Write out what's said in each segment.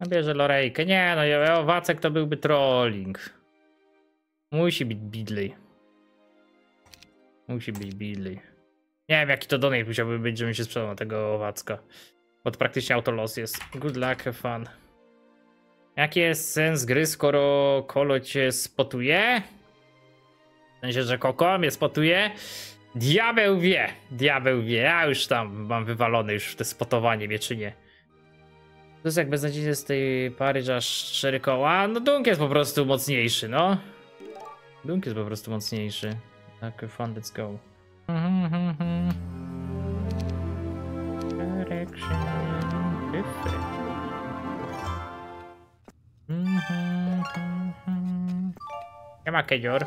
No bierze Lorejkę. Nie, no ja- Wacek to byłby trolling. Musi być Bidley. Musi być Bidley. Nie wiem jaki to donate musiałby być, żebym się sprzedał na tego Wacka. Bo to praktycznie autolos jest. Good luck, have fun. Jaki jest sens gry, skoro Kolo cię spotuje? W sensie, że Koko mnie spotuje? Diabeł wie, diabeł wie. Ja już tam mam wywalone już te spotowanie mnie czy nie. To jest jak beznadziejnie z tej pary, że aż cztery koła. No Dunk jest po prostu mocniejszy, no. Dunk jest po prostu mocniejszy. Tak, fun, let's go. Direction different. Nie ma Kedzior.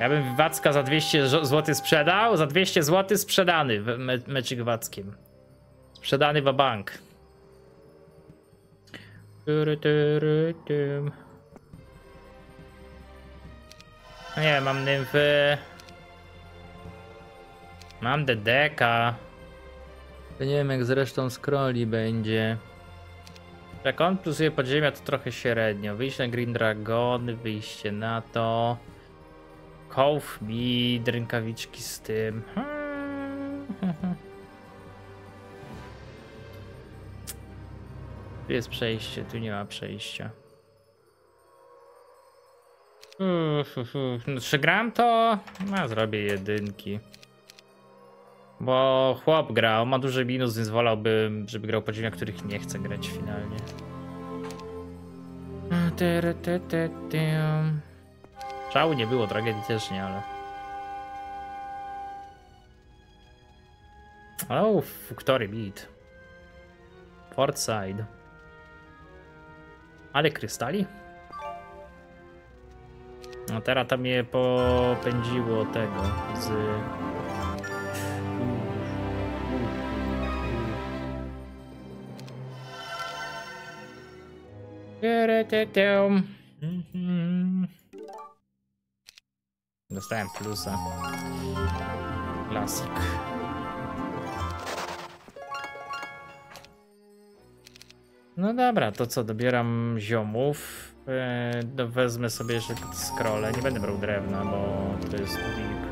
Ja bym Wacka za 200 zł sprzedał. Za 200 zł sprzedany meczyk Wackiem. Sprzedany w bank. No nie, mam nymfy. Mam DDK. To nie wiem jak z resztą scrolli będzie. Jak on plusuje podziemia to trochę średnio. Wyjście na Green Dragon, wyjście na to. Kołf mi rękawiczki z tym. Tu jest przejście, tu nie ma przejścia. Uf. No, przegram to? No, zrobię jedynki. Bo chłop gra, on ma duży minus, więc wolałbym, żeby grał podziemia, których nie chce grać finalnie. Szału nie było, tragedii też nie, ale... O, Fuktory Beat. Portside. Ale krystali? No teraz to mnie popędziło tego z... Dostałem plusa. Klasik. No dobra, to co, dobieram ziomów. No wezmę sobie jeszcze scrolle. Nie będę brał drewna, bo to jest deep.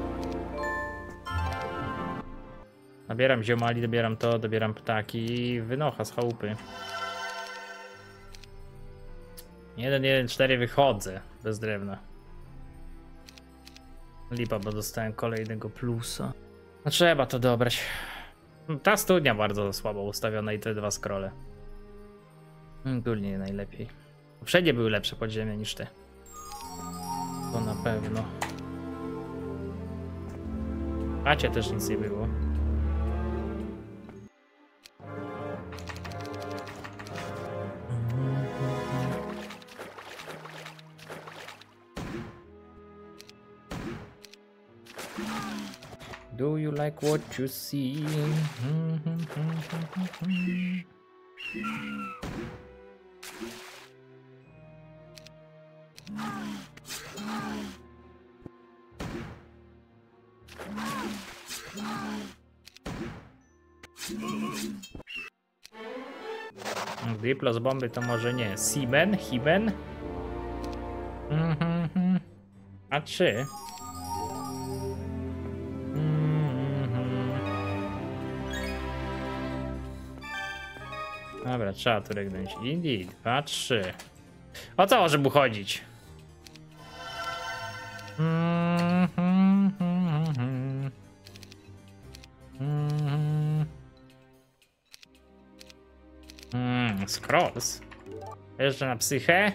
Dobieram ziomali, dobieram to, dobieram ptaki i wynocha z chałupy. 1-1-4 wychodzę bez drewna. Lipa, bo dostałem kolejnego plusa. No trzeba to dobrać. Ta studnia bardzo słabo ustawiona i te dwa scrolle. Ogólnie nie najlepiej. Poprzednie były lepsze podziemia niż te. To na pewno. Macie też nic nie było. Do you like what you see? Diplo z bomby to może nie. Simen? Hiben? Mhm. A trzy. Dobra, trzeba tu regnąć. Indeed, dwa, trzy. O co może mu chodzić? Mm, scrolls. Jeszcze na psychę?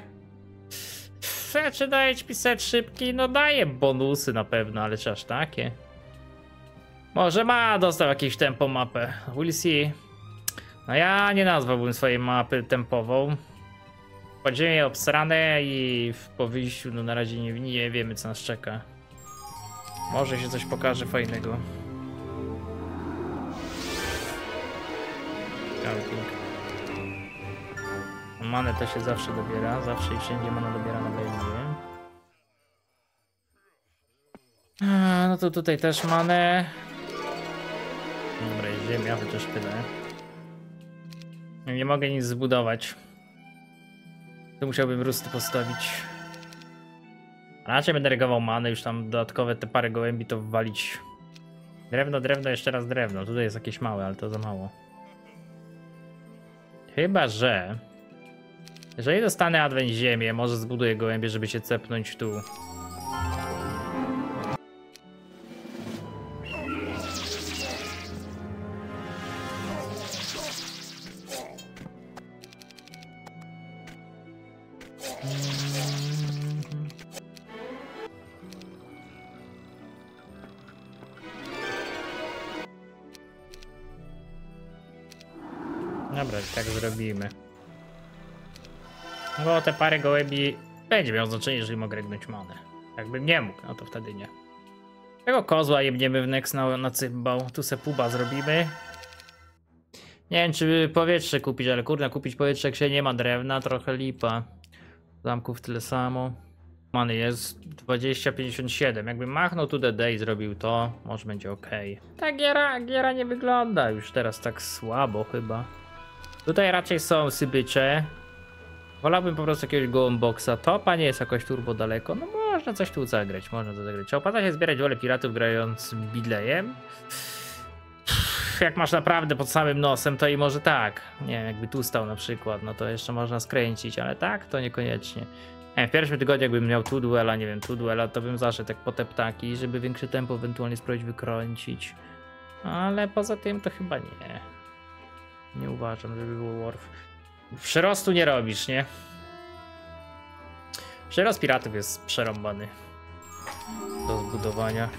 Pff, Czy daje pisać szybki? No daje bonusy na pewno, ale czy aż takie? Może ma dostał jakieś tempo mapę. We'll see. No ja nie nazwałbym swojej mapy tempową. Podziemie obsrane i po wyjściu no na razie nie, nie wiemy co nas czeka. Może się coś pokaże fajnego. Scouting. Manę to się zawsze dobiera, zawsze i wszędzie mana dobierana będzie. A, no to tutaj też manę. Dobra, jest ziemia, chociaż tyle. Nie mogę nic zbudować. Tu musiałbym rusty postawić. Raczej będę regował manę, już tam dodatkowe te parę gołębi to wwalić. Drewno, drewno, jeszcze raz drewno. Tutaj jest jakieś małe, ale to za mało. Chyba, że... Jeżeli dostanę adwent ziemię, może zbuduję gołębie, żeby się cepnąć tu. Dobra, tak zrobimy. Bo te parę gołębi będzie miało znaczenie, jeżeli mogę regnąć manę. Jakbym nie mógł, no to wtedy nie. Tego kozła jebniemy w next na, na cymbał. Tu se puba zrobimy. Nie wiem, czy powietrze kupić, ale kurde, kupić powietrze, jak się nie ma drewna, trochę lipa. Zamków tyle samo. Many jest 20-57. Jakbym machnął tu DD i zrobił to, może będzie ok. Ta giera, giera nie wygląda już teraz tak słabo chyba. Tutaj raczej są sybycze. Wolałbym po prostu jakiegoś gołąboxa. Topa nie jest jakoś turbo daleko. No można coś tu zagrać, można to zagrać. Czy opłaca się zbierać wolę piratów grając bidlejem? Jak masz naprawdę pod samym nosem, to i może tak. Nie wiem, jakby tu stał na przykład, no to jeszcze można skręcić, ale tak, to niekoniecznie. Nie w pierwszym tygodniu jakbym miał tu duela, nie wiem, tu duela, to bym zaszedł tak po te ptaki, żeby większe tempo ewentualnie spróbować wykręcić. Ale poza tym to chyba nie. Nie uważam, żeby było Worf. Przyrostu nie robisz, nie? Przyrost piratów jest przerąbany do zbudowania.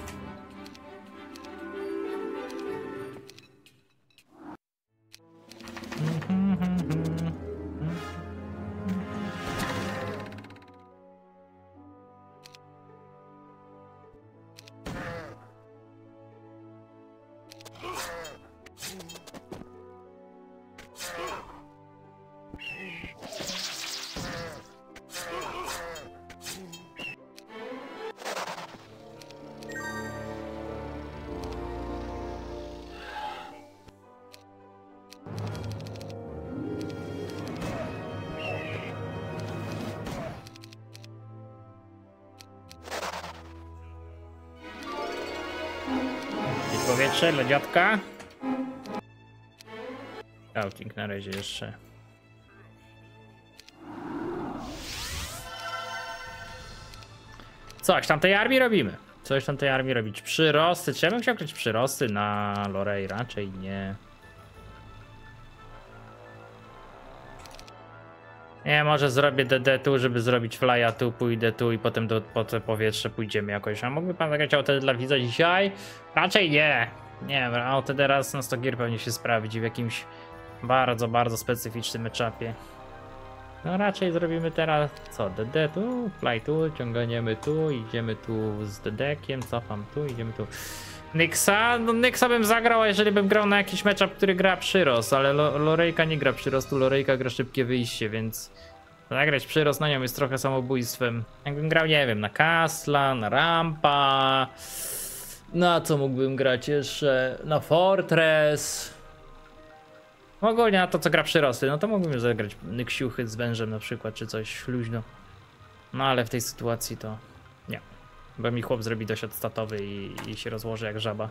Powietrze dla dziadka. Outing na razie jeszcze. Coś tam tej armii robimy. Coś tam tej armii robić. Przyrosty. Czy ja bym chciał kryć przyrosty na Lorei? Raczej nie. Nie, może zrobię DD tu, żeby zrobić flya tu, pójdę tu i potem do, po powietrze pójdziemy jakoś. A mógłby pan zagrać OTD dla widza dzisiaj? Raczej nie. Nie OTD raz na 100 gier pewnie się sprawdzi w jakimś bardzo, bardzo specyficznym matchupie. No raczej zrobimy teraz co? DD tu, fly tu, ciągniemy tu, idziemy tu z DD-kiem, cofam tu, idziemy tu. Nyxa? No Nyxa bym zagrał, a jeżeli bym grał na jakiś matchup, który gra przyrost, ale Lo Lorejka nie gra przyrostu, Lorejka gra szybkie wyjście, więc zagrać przyrost na nią jest trochę samobójstwem. Jakbym grał, nie wiem, na Kastla, na Rampa, na co mógłbym grać jeszcze? Na Fortress. Ogólnie na to, co gra przyrosty, no to mógłbym zagrać Nyksiuchy z wężem na przykład, czy coś luźno. No ale w tej sytuacji to nie. Bo mi chłop zrobi dosiad statowy i, i się rozłoży jak żaba.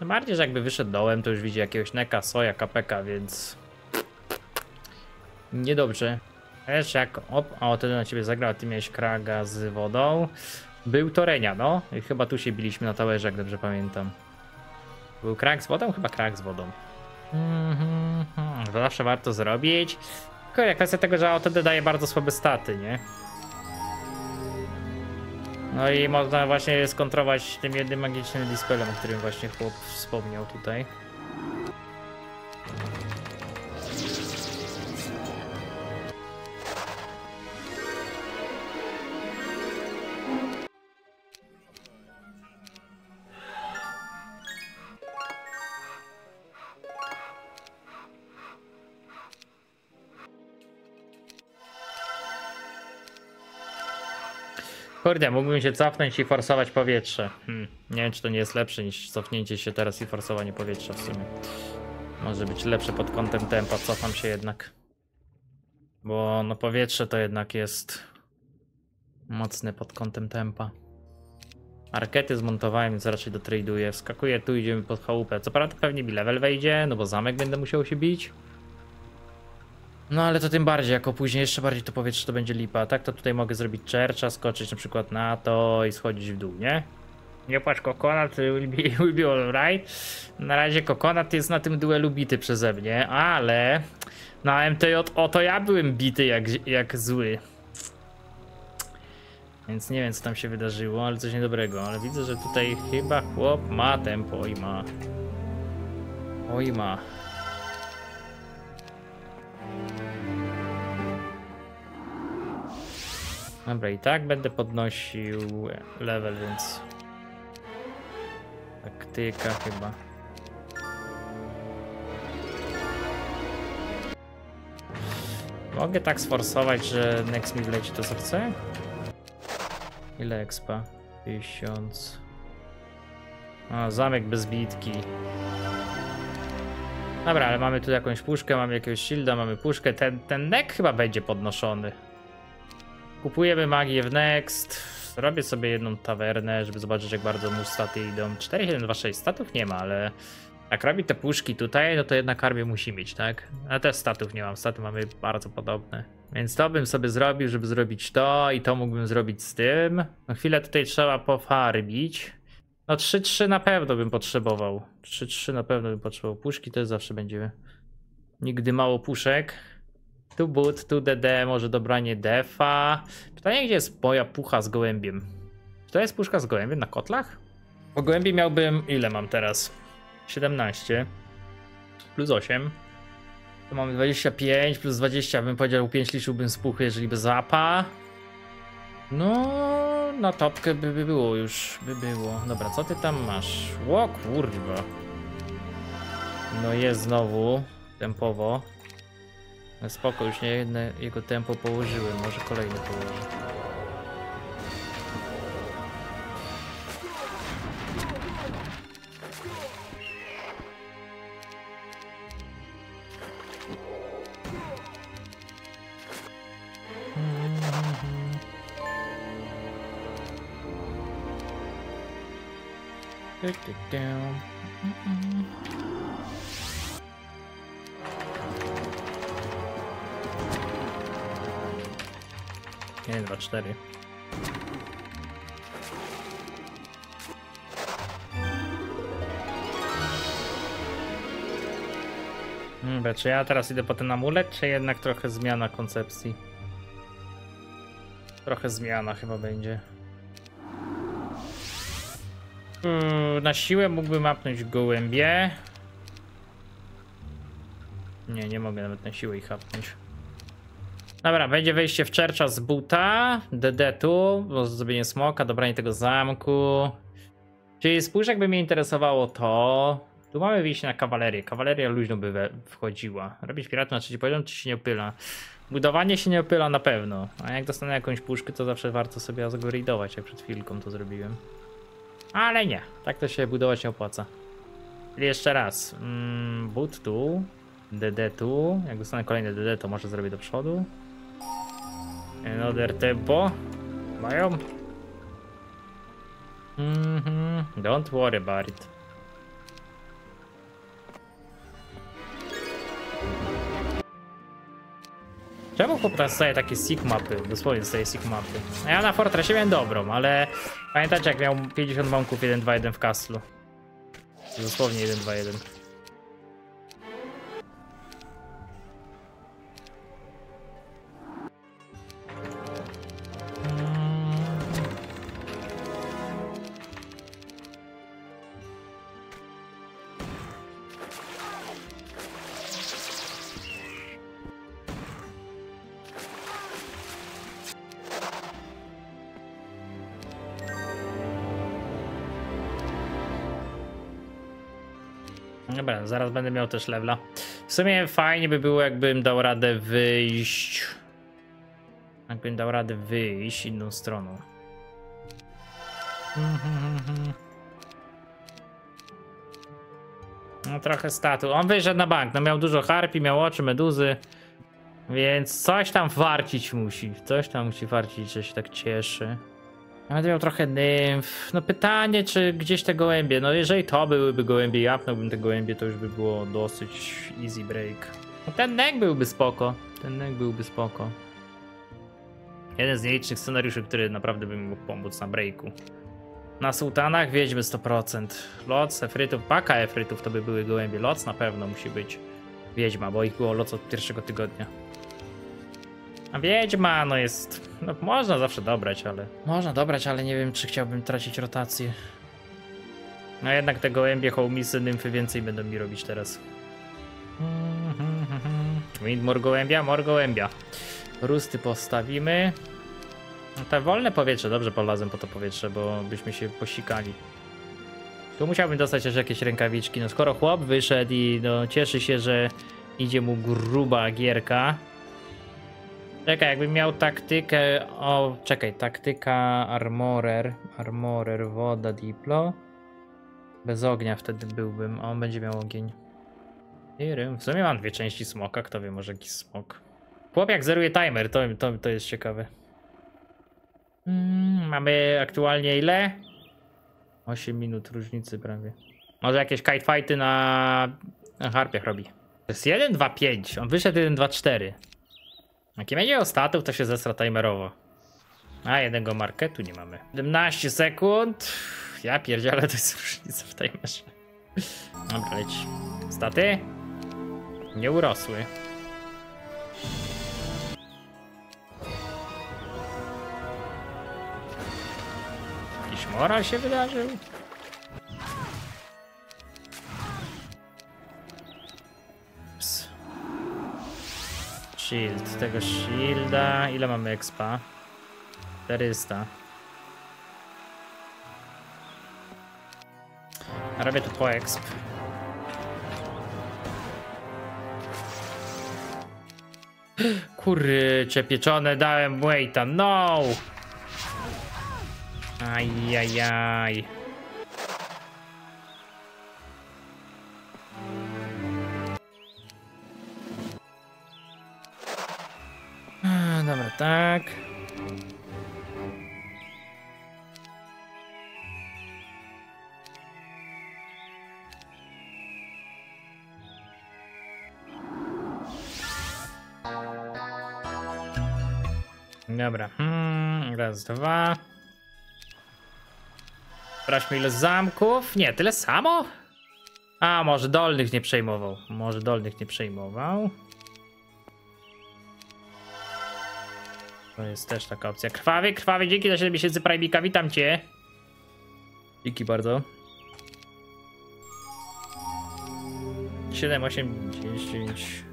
Bardziej, że jakby wyszedł dołem, to już widzi jakiegoś neka, soja, kapeka, więc... Niedobrze. Wiesz jak... Op, o, wtedy na ciebie zagrał, ty miałeś kraga z wodą. Był to Renia, no. I chyba tu się biliśmy na towerze, jak dobrze pamiętam. Był krak z wodą? Chyba krak z wodą. To zawsze warto zrobić. Tylko kwestia tego, że AOTD daje bardzo słabe staty, nie? No i można właśnie skontrować tym jednym magicznym dispelem, o którym właśnie chłop wspomniał tutaj. Kurde, mógłbym się cofnąć i forsować powietrze. Hmm. Nie wiem, czy to nie jest lepsze niż cofnięcie się teraz i forsowanie powietrza w sumie. Może być lepsze pod kątem tempa, cofam się jednak. Bo no powietrze to jednak jest mocne pod kątem tempa. Arkety zmontowałem, więc raczej dotraduję. Wskakuję tu, idziemy pod chałupę. Co prawda pewnie mi level wejdzie, no bo zamek będę musiał się bić. No ale to tym bardziej, jako później jeszcze bardziej to powietrze to będzie lipa. Tak to tutaj mogę zrobić czercza, skoczyć na przykład na to i schodzić w dół, nie? Nie płacz kokonat, will be, will be alright. Na razie kokonat jest na tym duelu bity przeze mnie, ale na MTJ o to ja byłem bity jak, jak zły. Więc nie wiem co tam się wydarzyło, ale coś niedobrego. Ale widzę, że tutaj chyba chłop ma tempo i ma. Oj ma. Dobra, i tak będę podnosił level, więc taktyka chyba. Mogę tak sforsować, że next mi wleci to co chcę? Ile expa? 1000. A, zamek bez bitki. Dobra, ale mamy tu jakąś puszkę, mamy jakiegoś shielda, mamy puszkę. Ten, ten neck chyba będzie podnoszony. Kupujemy magię w next. Robię sobie jedną tawernę, żeby zobaczyć jak bardzo mu staty idą. 4, 7, 2, 6 statów nie ma, ale jak robi te puszki tutaj, no to jednak armię musi mieć, tak? A też statów nie mam, staty mamy bardzo podobne. Więc to bym sobie zrobił, żeby zrobić to i to mógłbym zrobić z tym. No chwilę tutaj trzeba pofarbić. No 3-3 na pewno bym potrzebował. 3-3 na pewno bym potrzebował. Puszki to zawsze będzie nigdy mało puszek. Tu but, tu DD, może dobranie defa. Pytanie, gdzie jest moja pucha z gołębiem? Czy to jest puszka z gołębiem na kotlach? Po gołębi miałbym, ile mam teraz? 17 plus 8. To mamy 25 plus 20, bym powiedział 5 liczyłbym z puchy, jeżeli by zapa. No, na topkę by, by było już, by było. Dobra, co ty tam masz? Ło kurwa. No jest znowu, tempowo. No spoko, już nie jedne jego tempo położyłem, może kolejny położę. Down. Nie, dwa, cztery. Dobra, czy ja teraz idę po ten amulet, czy jednak trochę zmiana koncepcji? Trochę zmiana chyba będzie. Yy, na siłę mógłbym mapnąć gołębie. Nie, nie mogę nawet na siłę ich hapnąć. Dobra, będzie wejście w czercza z buta, DD tu, zrobienie smoka, dobranie tego zamku. Czyli spójrz, jakby mnie interesowało to. Tu mamy wyjście na kawalerię. Kawaleria luźno by wchodziła. Robić piratu na trzeci poziom, czy się nie opyla? Budowanie się nie opyla na pewno. A jak dostanę jakąś puszkę, to zawsze warto sobie zagoridować, jak przed chwilką to zrobiłem. Ale nie, tak to się budować nie opłaca. Czyli jeszcze raz. Mm, boot tu. DD tu. Jak dostanę kolejne DD, to może zrobię do przodu. Another tempo. Mają. Mhm. Don't worry about it. Czemu chłop teraz staje takie sig mapy? Dosłownie staje sig mapy. Ja na Fortressie miałem dobrą, ale pamiętacie jak miał 50 wąków 1-2-1 w Castlu? Dosłownie 1-2-1. Dobra, zaraz będę miał też levela. W sumie fajnie by było, jakbym dał radę wyjść. Jakbym dał radę wyjść inną stroną. No trochę statu. On wyszedł na bank. No miał dużo harpi, miał oczy, meduzy. Więc coś tam warcić musi. Coś tam musi warcić, że się tak cieszy. Będę miał trochę nymf. No pytanie, czy gdzieś te gołębie. No jeżeli to byłyby gołębie, japnąłbym te gołębie, to już by było dosyć easy break. No ten nek byłby spoko. Ten nek byłby spoko. Jeden z nielicznych scenariuszy, który naprawdę by mi mógł pomóc na breaku. Na sułtanach wiedźmy 100%. Loc, efrytów, paka efrytów to by były gołębie. Loc na pewno musi być wiedźma, bo ich było loc od pierwszego tygodnia. A wiedźma, no jest. No można zawsze dobrać, ale. Można dobrać, ale nie wiem, czy chciałbym tracić rotację. No jednak te gołębie, hołmisy, nymfy więcej będą mi robić teraz. Wind, mor gołębia, mor gołębia. Rusty postawimy. No te wolne powietrze, dobrze polazłem po to powietrze, bo byśmy się posikali. Tu musiałbym dostać też jakieś rękawiczki. No skoro chłop wyszedł i no, cieszy się, że idzie mu gruba gierka. Czekaj, jakbym miał taktykę. O, czekaj, taktyka armorer. Armorer, woda, diplo. Bez ognia wtedy byłbym. A on będzie miał ogień. W sumie mam dwie części smoka, kto wie, może jakiś smok. Chłop jak zeruje timer, to, to, to jest ciekawe. Mm, mamy aktualnie ile? 8 minut różnicy prawie. Może jakieś kitefighty na, na harpiach robi. To jest 1, 2, 5. On wyszedł 1, 2, 4. Jak nie będzie ostatów, to się zesra timerowo. A, jednego marketu nie mamy. 17 sekund. Ja pierdzielę, to jest różnica w timerze. Dobra, leć. Staty? Nie urosły. Jakiś moral się wydarzył? Shield, tego shielda. Ile mamy expa? 400. Robię tu po exp. Kurcze pieczone, dałem waita, no! Ajajaj. Dobra, tak. Dobra, hmm, raz, dwa. Sprawdźmy ile zamków. Nie, tyle samo? A, może dolnych nie przejmował. Może dolnych nie przejmował. To jest też taka opcja. Krwawy, krwawy, dzięki za 7 miesięcy Prajmika, witam cię. Dzięki bardzo. 7, 8, 10.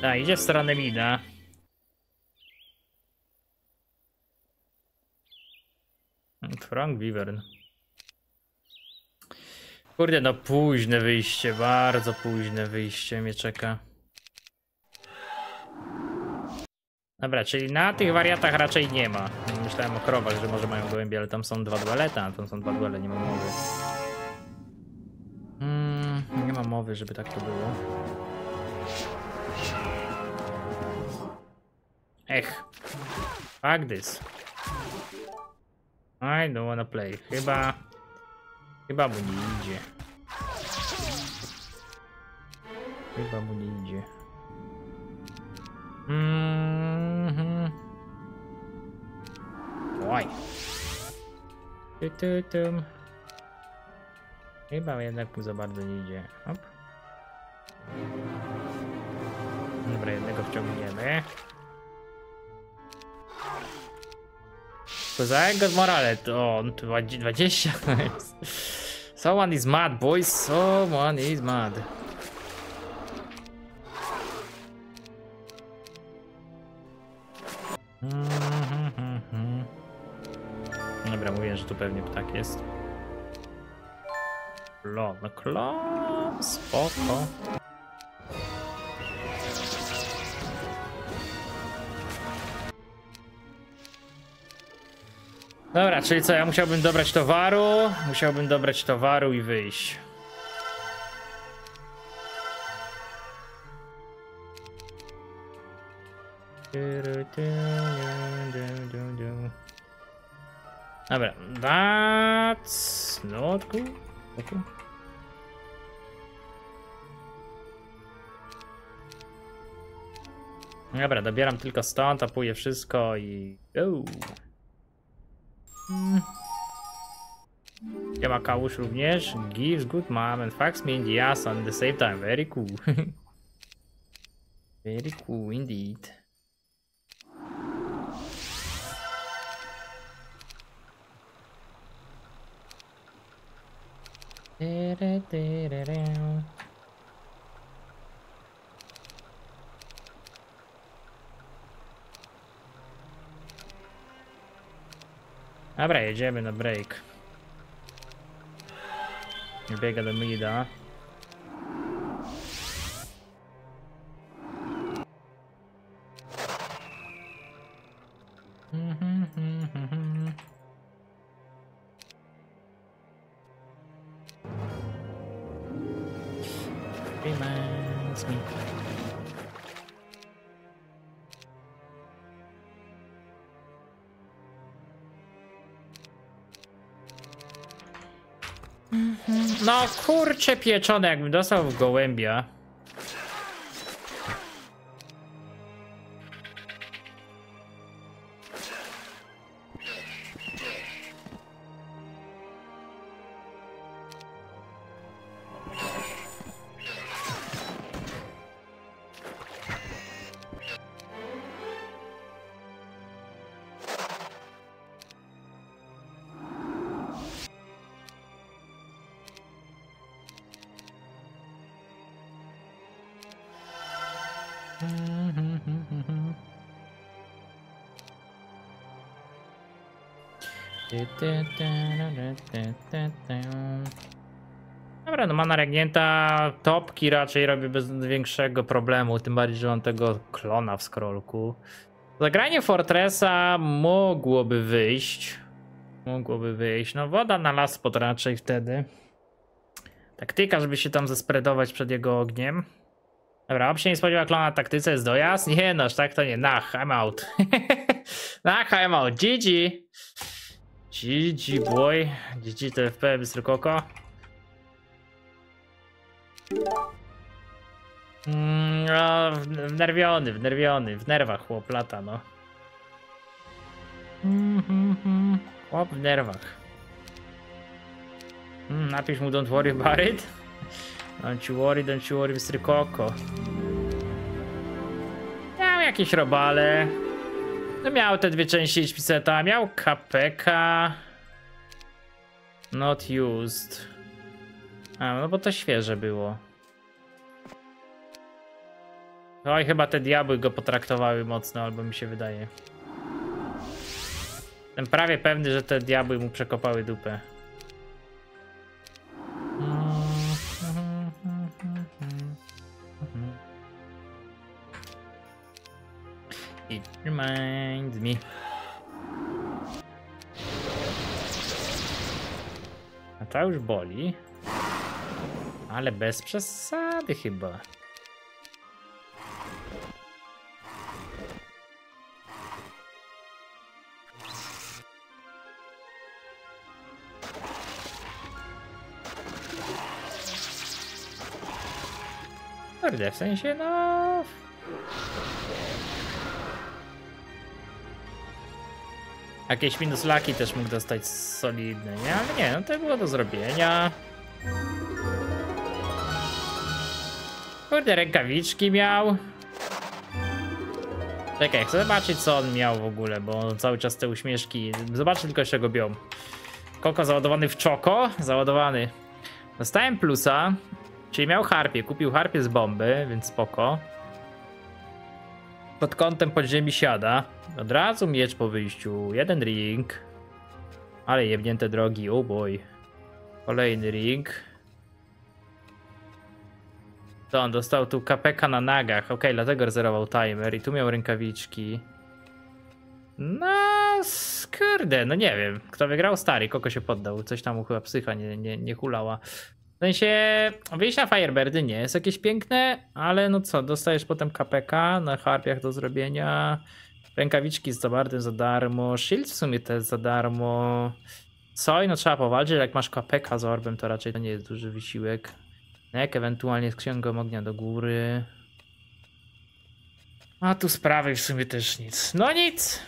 Tak, idzie w stronę Mida. Frank Wivern. Kurde, no późne wyjście, bardzo późne wyjście mnie czeka. Dobra, czyli na tych wariatach raczej nie ma. Myślałem o krowach, że może mają gołębie, ale tam są dwa dueleta, a tam są dwa duele, nie ma mowy. Mm, nie ma mowy, żeby tak to było. Ech. Fuck this. I don't wanna play. Chyba... Chyba mu nie idzie. Chyba mu nie idzie. Oj. Ty, ty, tym. Chyba jednak mu za bardzo nie idzie. Hop. Dobra, jednego wciągniemy. To za jego morale, to on 20. Someone is mad, boys. Someone is mad. Tu pewnie ptak jest. Klon, no klon, spoko. Dobra, czyli co, ja musiałbym dobrać towaru, musiałbym dobrać towaru i wyjść. Dobra, that's not cool. Okay. Dobra, dobieram tylko stąd, tapuję wszystko i... Go. Mm. Kałuż również. Gives good mom and fucks me in the ass at the same time. Very cool. Very cool indeed. Dobra, jedziemy na break. Biega do mida. No kurcze pieczone, jakbym dostał w gołębia. Dobra, no mana regnięta, topki raczej robię bez większego problemu, tym bardziej, że mam tego klona w scrollku. Zagranie Fortressa mogłoby wyjść. Mogłoby wyjść. No woda na las pod raczej wtedy. Taktyka, żeby się tam zespreadować przed jego ogniem. Dobra, ob się nie spodziewa klona na taktyce jest dojazd? Nie noż, tak to nie. Nach, I'm out. Nach, I'm out. GG. GG boy. GG to FP, Mr. Koko. Mm, no, wnerwiony, wnerwiony, w nerwach chłop lata, no. Chłop w nerwach. Mm, napisz mu don't worry about it. Don't you worry, don't you worry, Mr. Koko. Miał jakieś robale. No miał te dwie części seta, miał KPK. Not used. A, no bo to świeże było. Oj, chyba te diabły go potraktowały mocno, albo mi się wydaje. Jestem prawie pewny, że te diabły mu przekopały dupę. It reminds me. A to już boli. Ale bez przesady chyba. W sensie no... Jakieś minus laki też mógł dostać solidne, nie? Ale nie, no to było do zrobienia. Kurde, rękawiczki miał. Czekaj, chcę zobaczyć co on miał w ogóle, bo cały czas te uśmieszki... Zobaczę tylko, czego bią. Koko załadowany w czoko? Załadowany. Dostałem plusa, czyli miał harpie. Kupił harpie z bomby, więc spoko. Pod kątem podziemi siada. Od razu miecz po wyjściu. Jeden ring. Ale jebnięte drogi, oh boy. Kolejny ring. To on dostał tu KPK na nagach. Ok, dlatego rezerwował timer i tu miał rękawiczki. No, kurde, no nie wiem. Kto wygrał? Stary, Koko się poddał. Coś tam mu chyba psycha nie, nie, nie hulała. W sensie, wyjść na Firebirdy nie jest jakieś piękne, ale no co, dostajesz potem KPK na harpiach do zrobienia, rękawiczki z zabardem za darmo, shield w sumie też za darmo. Soj, no trzeba powalczyć, jak masz KPK z orbem, to raczej to nie jest duży wysiłek. Jak ewentualnie z księgą ognia do góry. A tu sprawy w sumie też nic. No nic.